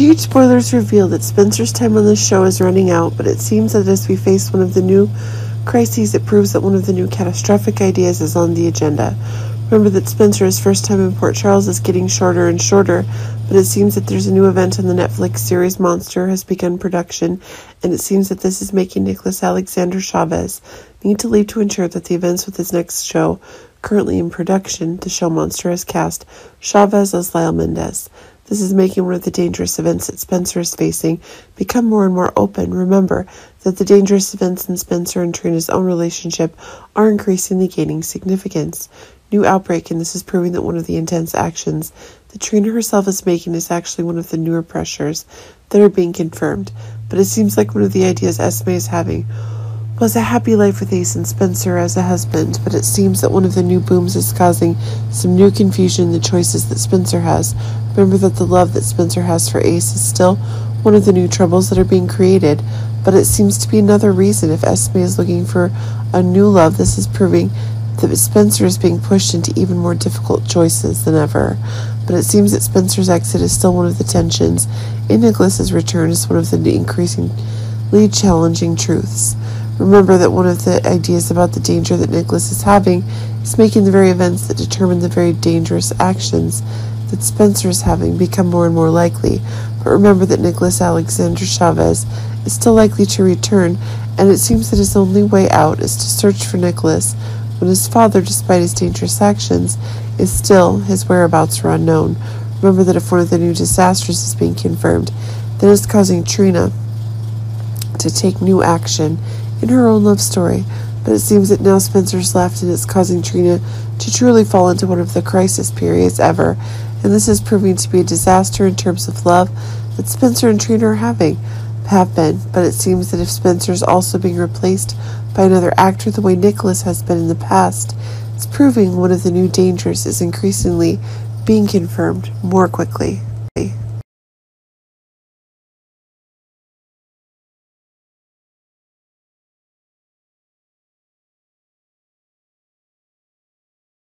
Huge spoilers reveal that Spencer's time on the show is running out, but it seems that as we face one of the new crises, it proves that one of the new catastrophic ideas is on the agenda. Remember that Spencer's first time in Port Charles is getting shorter and shorter, but it seems that there's a new event on the Netflix series Monster has begun production, and it seems that this is making Nicholas Alexander Chavez need to leave to ensure that the events with his next show, currently in production, the show Monster has cast Chavez as Lyle Mendez. This is making one of the dangerous events that Spencer is facing become more and more open. Remember that the dangerous events in Spencer and Trina's own relationship are increasingly gaining significance new outbreak, and this is proving that one of the intense actions that Trina herself is making is actually one of the newer pressures that are being confirmed. But it seems like one of the ideas Esme is having was a happy life with Ace and Spencer as a husband, but it seems that one of the new booms is causing some new confusion in the choices that Spencer has. Remember that the love that Spencer has for Ace is still one of the new troubles that are being created, but it seems to be another reason if Esme is looking for a new love, this is proving that Spencer is being pushed into even more difficult choices than ever. But it seems that Spencer's exit is still one of the tensions, and Nicholas's return is one of the increasingly challenging truths. Remember that one of the ideas about the danger that Nicholas is having is making the very events that determine the very dangerous actions that Spencer is having become more and more likely. But remember that Nicholas Alexander Chavez is still likely to return, and it seems that his only way out is to search for Nicholas when his father, despite his dangerous actions, is still his whereabouts are unknown. Remember that if one of the new disasters is being confirmed, then it's causing Trina to take new action in her own love story. But it seems that now Spencer's left and it's causing Trina to truly fall into one of the crisis periods ever. And this is proving to be a disaster in terms of love that Spencer and Trina are having have been, but it seems that if Spencer is also being replaced by another actor the way Nicholas has been in the past. It's proving one of the new dangers is increasingly being confirmed more quickly.